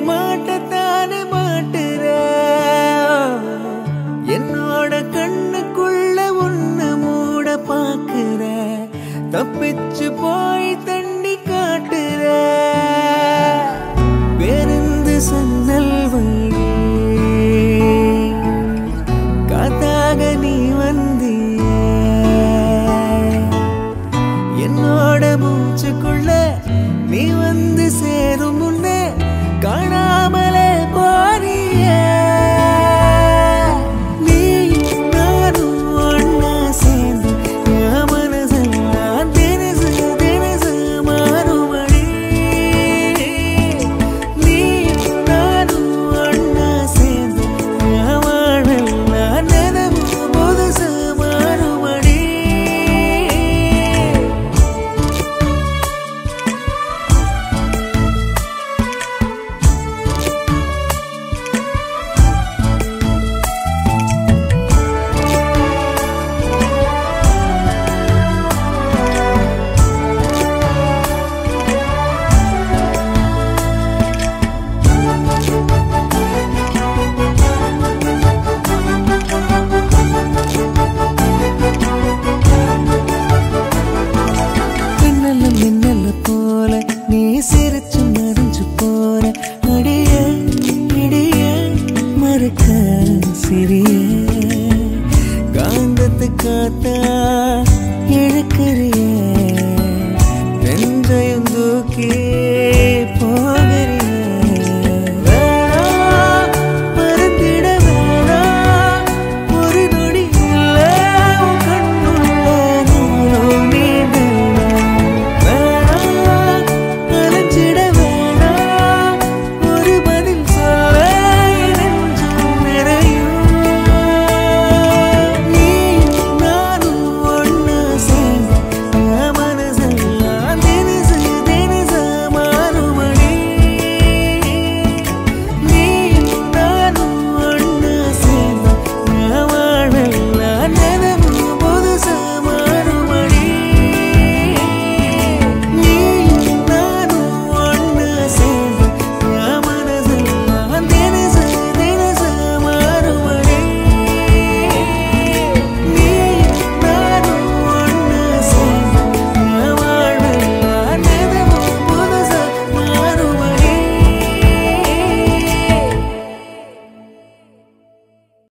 மாட்டத்தானே மாட்டுற? என்னோட கண்ணுக்குள்ள ஒண்ணு மூட பாக்குற தப்பிச்சு போய் மறுக்க சிறிய. காந்தத்து காத்தா